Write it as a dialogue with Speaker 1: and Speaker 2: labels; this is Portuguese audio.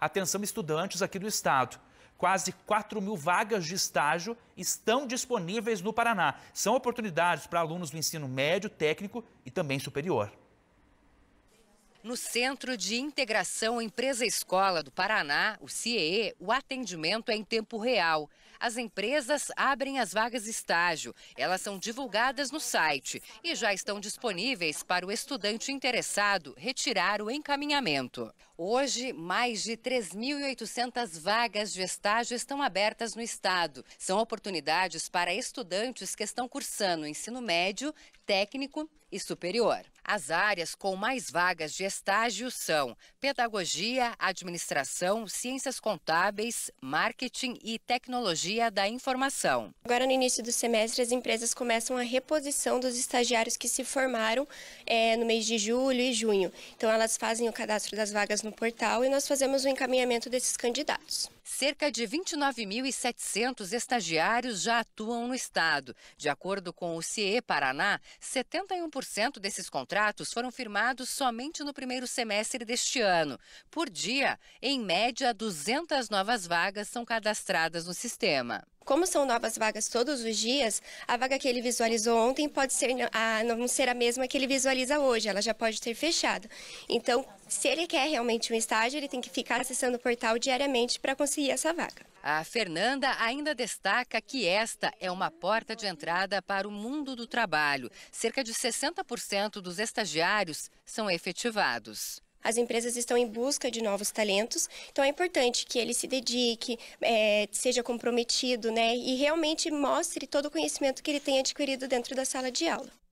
Speaker 1: Atenção, estudantes aqui do estado. Quase 4 mil vagas de estágio estão disponíveis no Paraná. São oportunidades para alunos do ensino médio, técnico e também superior.
Speaker 2: No Centro de Integração Empresa-Escola do Paraná, o CIEE, o atendimento é em tempo real. As empresas abrem as vagas estágio. Elas são divulgadas no site e já estão disponíveis para o estudante interessado retirar o encaminhamento. Hoje, mais de 3.800 vagas de estágio estão abertas no estado. São oportunidades para estudantes que estão cursando ensino médio, técnico e superior. As áreas com mais vagas de estágio são pedagogia, administração, ciências contábeis, marketing e tecnologia da informação.
Speaker 3: Agora, no início do semestre, as empresas começam a reposição dos estagiários que se formaram é, no mês de julho e junho. Então, elas fazem o cadastro das vagas no portal e nós fazemos o encaminhamento desses candidatos.
Speaker 2: Cerca de 29.700 estagiários já atuam no estado. De acordo com o CIE Paraná, 71% desses contratos foram firmados somente no primeiro semestre deste ano. Por dia, em média, 200 novas vagas são cadastradas no sistema.
Speaker 3: Como são novas vagas todos os dias, a vaga que ele visualizou ontem pode ser a, não ser a mesma que ele visualiza hoje, ela já pode ter fechado. Então, se ele quer realmente um estágio, ele tem que ficar acessando o portal diariamente para conseguir essa vaga.
Speaker 2: A Fernanda ainda destaca que esta é uma porta de entrada para o mundo do trabalho. Cerca de 60% dos estagiários são efetivados
Speaker 3: as empresas estão em busca de novos talentos, então é importante que ele se dedique, é, seja comprometido, né, e realmente mostre todo o conhecimento que ele tem adquirido dentro da sala de aula.